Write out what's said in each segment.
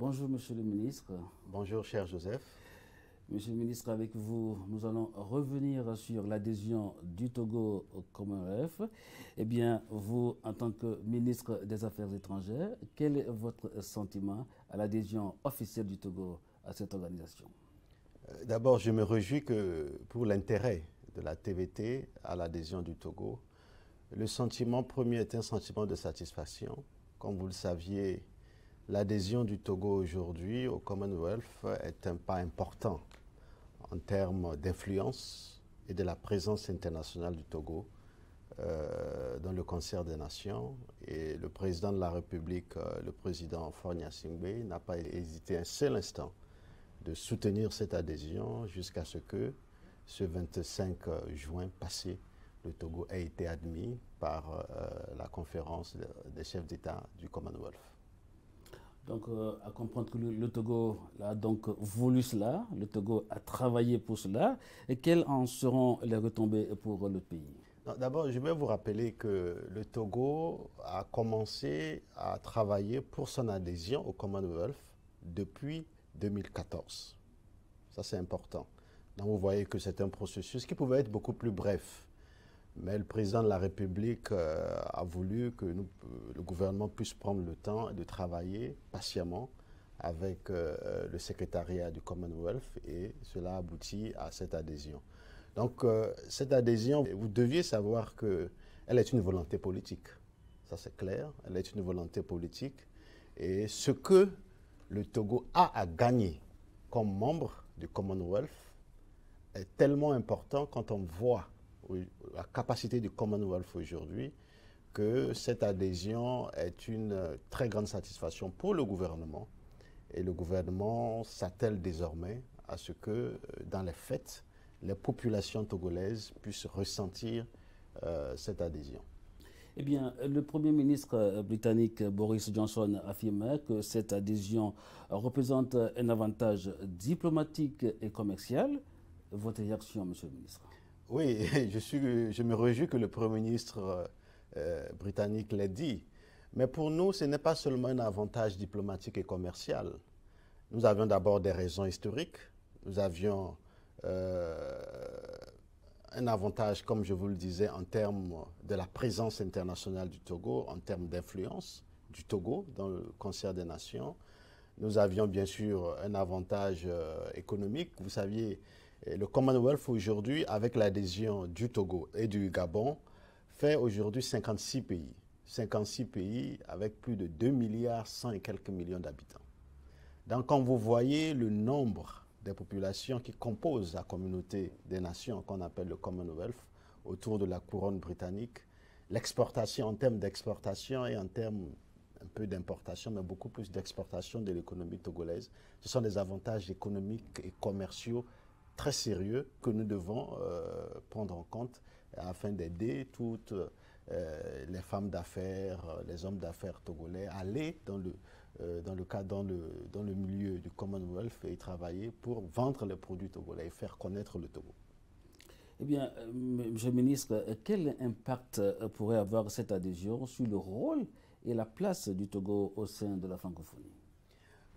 Bonjour, monsieur le ministre. Bonjour, cher Joseph. Monsieur le ministre, avec vous, nous allons revenir sur l'adhésion du Togo au Commonwealth. Eh bien, vous, en tant que ministre des Affaires étrangères, quel est votre sentiment à l'adhésion officielle du Togo à cette organisation? Euh, D'abord, je me réjouis que pour l'intérêt de la TVT à l'adhésion du Togo, le sentiment premier est un sentiment de satisfaction. Comme vous le saviez, l'adhésion du Togo aujourd'hui au Commonwealth est un pas important en termes d'influence et de la présence internationale du Togo euh, dans le concert des nations. Et le président de la République, euh, le président Fornia Singbe, n'a pas hésité un seul instant de soutenir cette adhésion jusqu'à ce que ce 25 juin passé, le Togo ait été admis par euh, la conférence des chefs d'État du Commonwealth. Donc, euh, à comprendre que le, Togo a donc voulu cela, le Togo a travaillé pour cela, et quelles en seront les retombées pour le pays? D'abord, je vais vous rappeler que le Togo a commencé à travailler pour son adhésion au Commonwealth depuis 2014. Ça, c'est important. Donc, vous voyez que c'est un processus qui pouvait être beaucoup plus bref. Mais le président de la République euh, a voulu que euh, le gouvernement puisse prendre le temps de travailler patiemment avec euh, le secrétariat du Commonwealth et cela aboutit à cette adhésion. Donc cette adhésion, vous deviez savoir qu'elle est une volonté politique. Ça c'est clair, elle est une volonté politique. Et ce que le Togo a à gagner comme membre du Commonwealth est tellement important quand on voit la capacité du Commonwealth aujourd'hui que cette adhésion est une très grande satisfaction pour le gouvernement. Et le gouvernement s'attelle désormais à ce que, euh, dans les faits, les populations togolaises puissent ressentir euh, cette adhésion. Eh bien, le Premier ministre euh, britannique Boris Johnson affirmait que cette adhésion représente un avantage diplomatique et commercial. Votre réaction, Monsieur le ministre oui, je, me réjouis que le Premier ministre euh, euh, britannique l'ait dit. Mais pour nous, ce n'est pas seulement un avantage diplomatique et commercial. Nous avions d'abord des raisons historiques. Nous avions euh, un avantage, comme je vous le disais, en termes de la présence internationale du Togo, en termes d'influence du Togo dans le concert des nations. Nous avions bien sûr un avantage économique. Vous saviez, le Commonwealth aujourd'hui, avec l'adhésion du Togo et du Gabon, fait aujourd'hui 56 pays. 56 pays avec plus de 2 milliards 100 et quelques millions d'habitants. Donc quand vous voyez le nombre des populations qui composent la communauté des nations qu'on appelle le Commonwealth autour de la couronne britannique, l'exportation en termes d'exportation et en termes un peu d'importation, mais beaucoup plus d'exportation de l'économie togolaise, ce sont des avantages économiques et commerciaux très sérieux que nous devons euh, prendre en compte afin d'aider toutes euh, les femmes d'affaires, euh, les hommes d'affaires togolais à aller dans le, dans, le cas, dans, le, dans le milieu du Commonwealth et travailler pour vendre les produits togolais et faire connaître le Togo. Eh bien, Monsieur le ministre, quel impact pourrait avoir cette adhésion sur le rôle et la place du Togo au sein de la francophonie?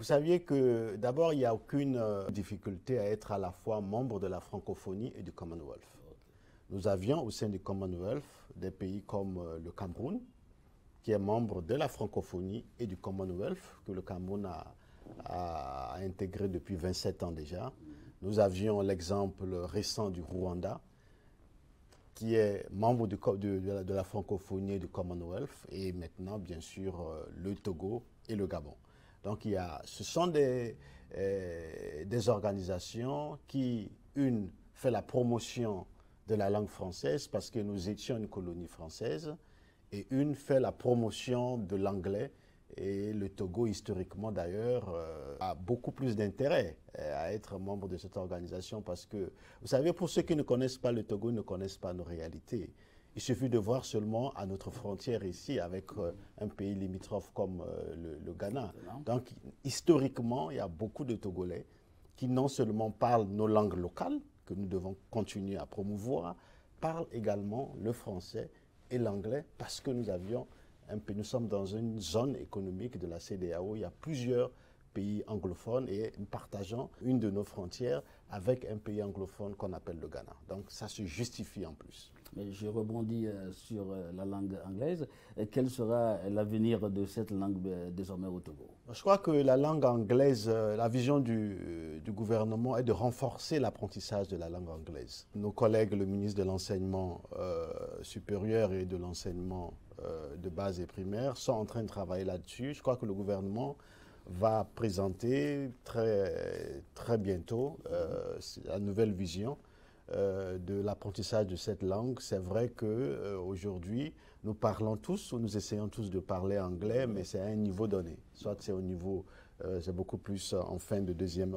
Vous saviez que d'abord, il n'y a aucune euh, difficulté à être à la fois membre de la francophonie et du Commonwealth. Nous avions au sein du Commonwealth des pays comme euh, le Cameroun, qui est membre de la francophonie et du Commonwealth, que le Cameroun a, intégré depuis 27 ans déjà. Nous avions l'exemple récent du Rwanda, qui est membre de, de, la, francophonie et du Commonwealth, et maintenant, bien sûr, euh, le Togo et le Gabon. Donc, il y a, ce sont des, euh, des organisations qui, une, fait la promotion de la langue française parce que nous étions une colonie française, et une fait la promotion de l'anglais. Et le Togo, historiquement d'ailleurs, euh, a beaucoup plus d'intérêt euh, à être membre de cette organisation parce que, vous savez, pour ceux qui ne connaissent pas le Togo, ne connaissent pas nos réalités. Il suffit de voir seulement à notre frontière ici avec euh, un pays limitrophe comme euh, le, Ghana. Donc, historiquement, il y a beaucoup de Togolais qui non seulement parlent nos langues locales, que nous devons continuer à promouvoir, parlent également le français et l'anglais parce que nous avions un peu, nous sommes dans une zone économique de la CDAO. Il y a plusieurs pays anglophone et nous partageons une de nos frontières avec un pays anglophone qu'on appelle le Ghana. Donc ça se justifie en plus. Mais je rebondis euh, sur euh, la langue anglaise. quel sera l'avenir de cette langue euh, désormais au Togo? Je crois que la langue anglaise, la vision du, gouvernement est de renforcer l'apprentissage de la langue anglaise. Nos collègues, le ministre de l'enseignement supérieur et de l'enseignement de base et primaire, sont en train de travailler là-dessus. Je crois que le gouvernement va présenter très, très bientôt euh, la nouvelle vision euh, de l'apprentissage de cette langue. C'est vrai qu'aujourd'hui, euh, nous parlons tous, ou nous essayons tous de parler anglais, mais c'est à un niveau donné. Soit c'est au niveau, c'est beaucoup plus en fin de deuxième,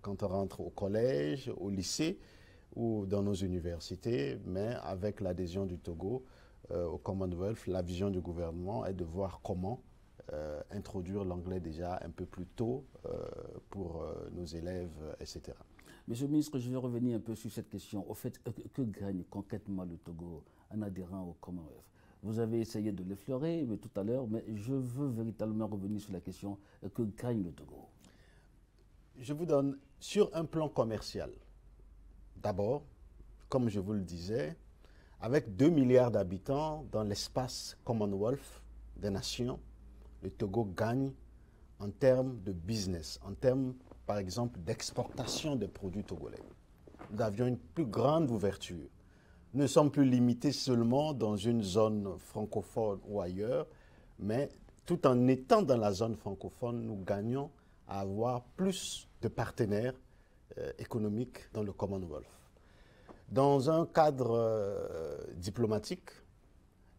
quand on rentre au collège, au lycée ou dans nos universités, mais avec l'adhésion du Togo au Commonwealth, la vision du gouvernement est de voir comment euh, introduire l'anglais déjà un peu plus tôt euh, pour euh, nos élèves, etc. Monsieur le ministre, je vais revenir un peu sur cette question. Au fait, que gagne concrètement le Togo en adhérant au Commonwealth? Vous avez essayé de l'effleurer tout à l'heure, mais je veux véritablement revenir sur la question que gagne le Togo? Je vous donne sur un plan commercial. D'abord, comme je vous le disais, avec 2 milliards d'habitants dans l'espace Commonwealth des nations, le Togo gagne en termes de business, en termes, par exemple, d'exportation des produits togolais. Nous avions une plus grande ouverture. Nous ne sommes plus limités seulement dans une zone francophone ou ailleurs, mais tout en étant dans la zone francophone, nous gagnons à avoir plus de partenaires euh, économiques dans le Commonwealth. Dans un cadre euh, diplomatique,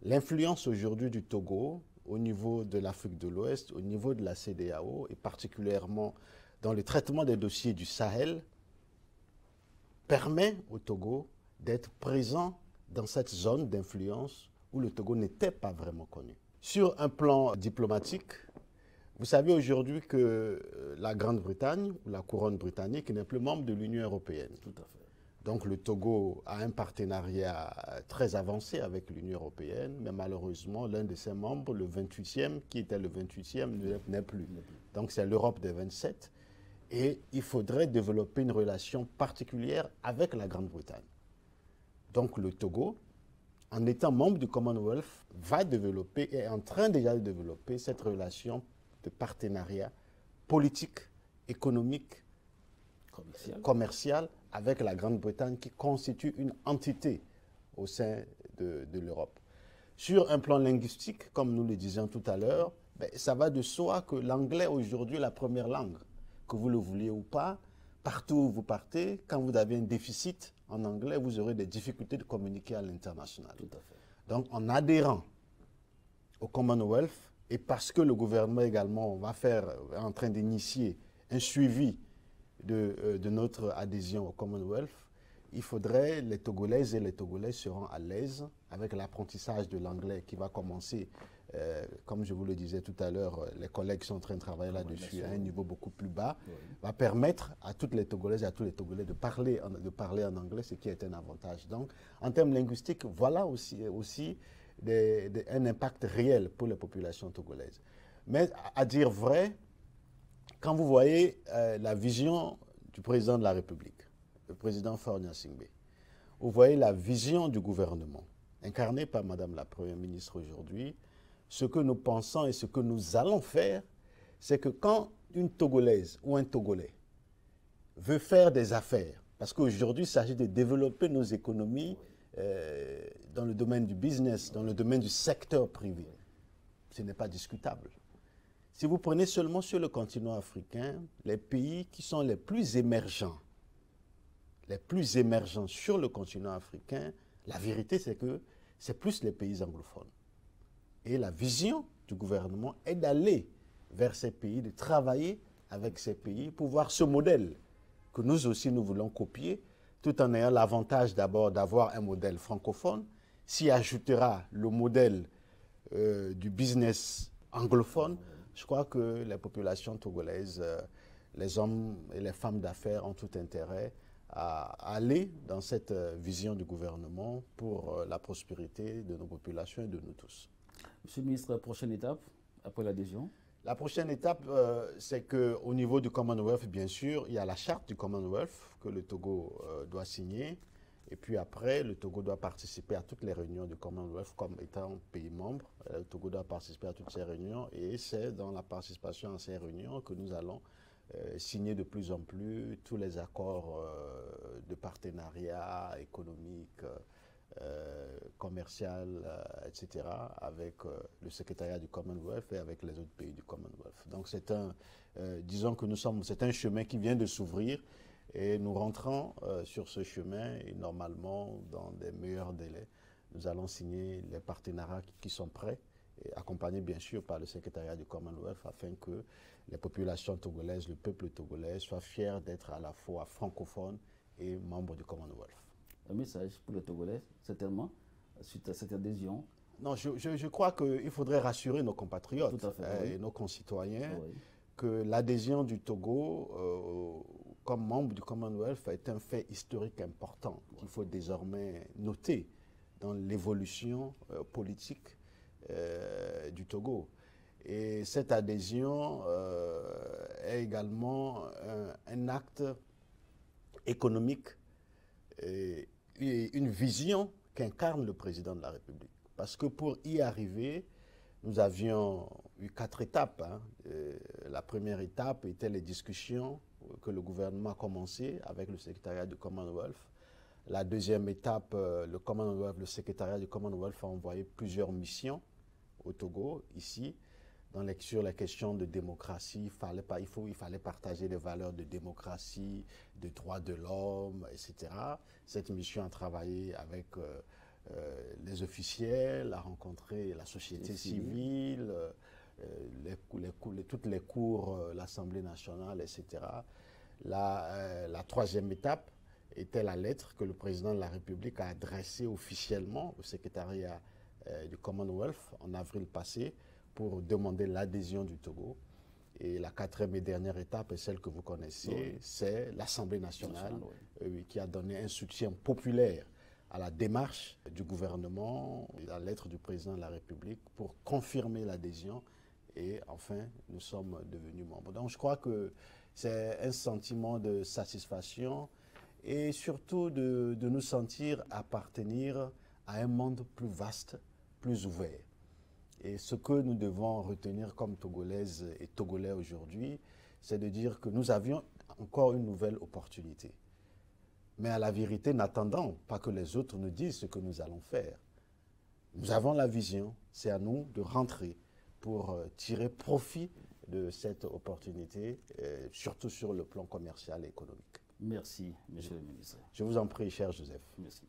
l'influence aujourd'hui du Togo au niveau de l'Afrique de l'Ouest, au niveau de la CDAO, et particulièrement dans le traitement des dossiers du Sahel, permet au Togo d'être présent dans cette zone d'influence où le Togo n'était pas vraiment connu. Sur un plan diplomatique, vous savez aujourd'hui que euh, la Grande-Bretagne ou la couronne britannique n'est plus membre de l'Union européenne. Tout à fait. Donc le Togo a un partenariat très avancé avec l'Union européenne, mais malheureusement, l'un de ses membres, le 28e, qui était le 28e, n'est plus. Donc c'est l'Europe des 27. Et il faudrait développer une relation particulière avec la Grande-Bretagne. Donc le Togo, en étant membre du Commonwealth, va développer, et est en train déjà de développer cette relation de partenariat politique, économique, commercial, commercial avec la Grande-Bretagne qui constitue une entité au sein de, l'Europe. Sur un plan linguistique, comme nous le disions tout à l'heure, ben, ça va de soi que l'anglais aujourd'hui est la première langue. Que vous le vouliez ou pas, partout où vous partez, quand vous avez un déficit en anglais, vous aurez des difficultés de communiquer à l'international. Donc en adhérant au Commonwealth, et parce que le gouvernement également va faire, est en train d'initier un suivi euh, de, notre adhésion au Commonwealth, il faudrait, les Togolaises et les Togolais seront à l'aise avec l'apprentissage de l'anglais qui va commencer, euh, comme je vous le disais tout à l'heure, les collègues sont en train de travailler là-dessus à un niveau beaucoup plus bas, va permettre à toutes les Togolaises et à tous les Togolais de parler en, de parler en anglais, ce qui est un avantage. Donc, en termes linguistiques, voilà aussi, aussi un impact réel pour les populations togolaises. Mais à dire vrai, quand vous voyez euh, la vision du président de la République, le président Fornia Singbe, vous voyez la vision du gouvernement, incarnée par Madame la Première ministre aujourd'hui, ce que nous pensons et ce que nous allons faire, c'est que quand une Togolaise ou un Togolais veut faire des affaires, parce qu'aujourd'hui il s'agit de développer nos économies euh, dans le domaine du business, dans le domaine du secteur privé, ce n'est pas discutable. Si vous prenez seulement sur le continent africain, les pays qui sont les plus émergents, les plus émergents sur le continent africain, la vérité c'est que c'est plus les pays anglophones. Et la vision du gouvernement est d'aller vers ces pays, de travailler avec ces pays pour voir ce modèle que nous aussi nous voulons copier, tout en ayant l'avantage d'abord d'avoir un modèle francophone, s'y ajoutera le modèle euh, du business anglophone, je crois que les populations togolaises, euh, les hommes et les femmes d'affaires ont tout intérêt à aller dans cette euh, vision du gouvernement pour la prospérité de nos populations et de nous tous. Monsieur le ministre, prochaine étape après l'adhésion? La prochaine étape, euh, c'est qu'au niveau du Commonwealth, bien sûr, il y a la charte du Commonwealth que le Togo euh, doit signer. Et puis après, le Togo doit participer à toutes les réunions du Commonwealth comme étant pays membre. Euh, le Togo doit participer à toutes ces réunions et c'est dans la participation à ces réunions que nous allons signer de plus en plus tous les accords de partenariat économique, commercial, euh, etc., avec euh, le secrétariat du Commonwealth et avec les autres pays du Commonwealth. Donc c'est un, disons que nous sommes, c'est un chemin qui vient de s'ouvrir et nous rentrons sur ce chemin et normalement, dans des meilleurs délais, nous allons signer les partenariats qui, sont prêts, et accompagnés bien sûr par le secrétariat du Commonwealth, afin que les populations togolaises, le peuple togolais, soient fiers d'être à la fois francophones et membres du Commonwealth un message pour les Togolais, certainement, suite à cette adhésion. Non, je, je, crois qu'il faudrait rassurer nos compatriotes euh, et nos concitoyens que l'adhésion du Togo euh, comme membre du Commonwealth est un fait historique important qu'il faut désormais noter dans l'évolution euh, politique du Togo. Et cette adhésion est également un, acte économique et une vision qu'incarne le président de la République. Parce que pour y arriver, nous avions eu quatre étapes. Hein. Euh, la première étape était les discussions que le gouvernement a commencées avec le secrétariat du Commonwealth. La deuxième étape, euh, le Commonwealth, le secrétariat du Commonwealth a envoyé plusieurs missions au Togo, ici, dans les, sur la question de démocratie. Il fallait, pas, il, faut, il fallait partager les valeurs de démocratie, de droits de l'homme, etc. Cette mission a travaillé avec euh, euh, les officiels, a rencontré la société civile, euh, les, toutes les cours, l'Assemblée nationale, etc. La, la troisième étape était la lettre que le président de la République a adressée officiellement au secrétariat du Commonwealth en avril passé pour demander l'adhésion du Togo. Et la quatrième et dernière étape est celle que vous connaissez, c'est l'Assemblée nationale euh, qui a donné un soutien populaire à la démarche du gouvernement, à la lettre du président de la République pour confirmer l'adhésion. Et enfin, nous sommes devenus membres. Donc je crois que c'est un sentiment de satisfaction et surtout de, de nous sentir appartenir à un monde plus vaste, plus ouvert. Et ce que nous devons retenir comme Togolaises et Togolais aujourd'hui, c'est de dire que nous avions encore une nouvelle opportunité. Mais à la vérité, n'attendons pas que les autres nous disent ce que nous allons faire. Nous avons la vision, c'est à nous de rentrer pour euh, tirer profit de cette opportunité, euh, surtout sur le plan commercial et économique. Merci, Monsieur le ministre. Je vous en prie, cher Joseph. Merci.